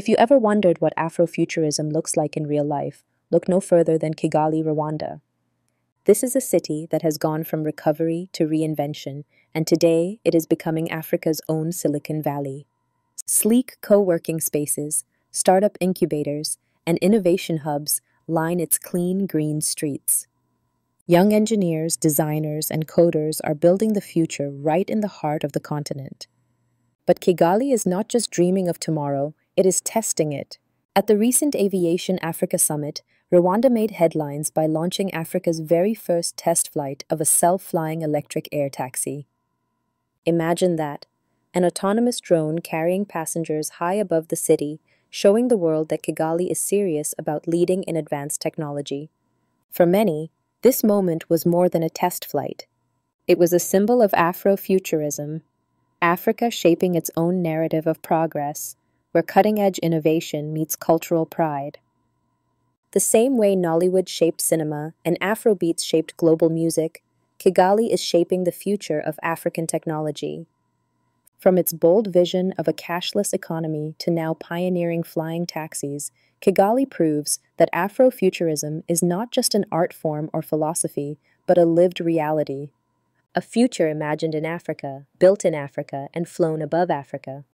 If you ever wondered what Afrofuturism looks like in real life, look no further than Kigali, Rwanda. This is a city that has gone from recovery to reinvention, and today it is becoming Africa's own Silicon Valley. Sleek co working spaces, startup incubators, and innovation hubs line its clean green streets. Young engineers, designers, and coders are building the future right in the heart of the continent. But Kigali is not just dreaming of tomorrow, it is testing it. At the recent Aviation Africa Summit, Rwanda made headlines by launching Africa's very first test flight of a self flying electric air taxi. Imagine that an autonomous drone carrying passengers high above the city, showing the world that Kigali is serious about leading in advanced technology. For many, this moment was more than a test flight. It was a symbol of Afrofuturism, Africa shaping its own narrative of progress, where cutting edge innovation meets cultural pride. The same way Nollywood shaped cinema and Afrobeats shaped global music, Kigali is shaping the future of African technology. From its bold vision of a cashless economy to now pioneering flying taxis, Kigali proves that Afrofuturism is not just an art form or philosophy, but a lived reality. A future imagined in Africa, built in Africa, and flown above Africa.